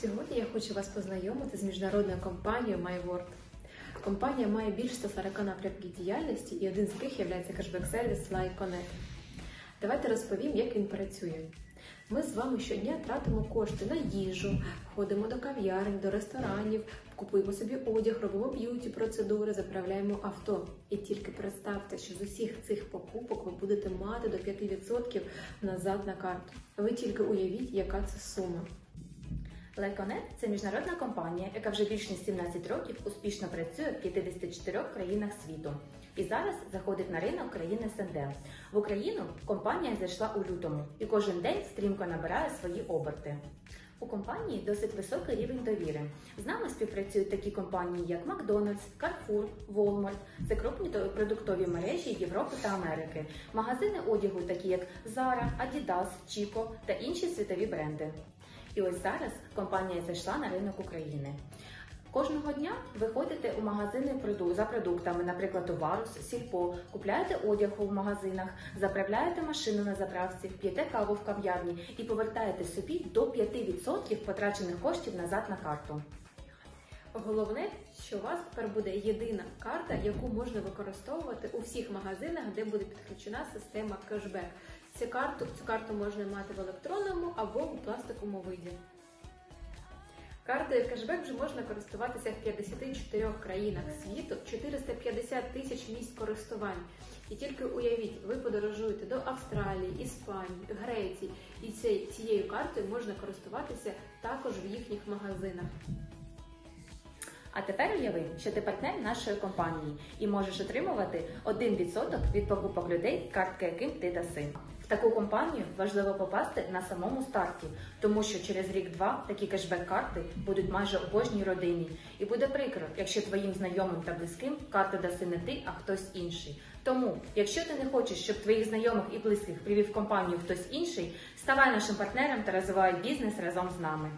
Сьогодні я хочу вас познайомити з міжнародною компанією myWorld. Компанія має більш 140 напрямків діяльності і один з яких є кешбек-сервіс Lyconet. Давайте розповім, як він працює. Ми з вами щодня тратимо кошти на їжу, ходимо до кав'ярень, до ресторанів, купуємо собі одяг, робимо б'юті процедури, заправляємо авто. І тільки представте, що з усіх цих покупок ви будете мати до 5% назад на карту. Ви тільки уявіть, яка це сума. Леконет це міжнародна компанія, яка вже більш ніж 17 років успішно працює в 54 країнах світу. І зараз заходить на ринок країни СНД. В Україну компанія зайшла у лютому і кожен день стрімко набирає свої оберти. У компанії досить високий рівень довіри. З нами співпрацюють такі компанії, як Макдональдс, Carrefour, Walmart. Це крупні продуктові мережі Європи та Америки, магазини одягу, такі як Zara, Adidas, Chico та інші світові бренди. І ось зараз компанія зайшла на ринок України. Кожного дня ви ходите у магазини за продуктами, наприклад, у Варус, Сільпо, купляєте одяг у магазинах, заправляєте машину на заправці, п'єте каву в кав'ярні і повертаєте собі до 5% потрачених коштів назад на карту. Головне, що у вас тепер буде єдина карта, яку можна використовувати у всіх магазинах, де буде підключена система кешбек. Цю карту, цю карту можна мати в електронному або у пластиковому виді. Картою кешбек вже можна користуватися в 54 країнах світу, 450 тисяч місць користувань. І тільки уявіть, ви подорожуєте до Австралії, Іспанії, Греції, і цією картою можна користуватися також в їхніх магазинах. А тепер уяви, що ти партнер нашої компанії і можеш отримувати 1% від покупок людей, картки яким ти даси. Таку компанію важливо попасти на самому старті, тому що через рік-два такі кешбек-карти будуть майже у кожній родині. І буде прикро, якщо твоїм знайомим та близьким карту даси не ти, а хтось інший. Тому, якщо ти не хочеш, щоб твоїх знайомих і близьких привів компанію хтось інший, ставай нашим партнером та розвивай бізнес разом з нами.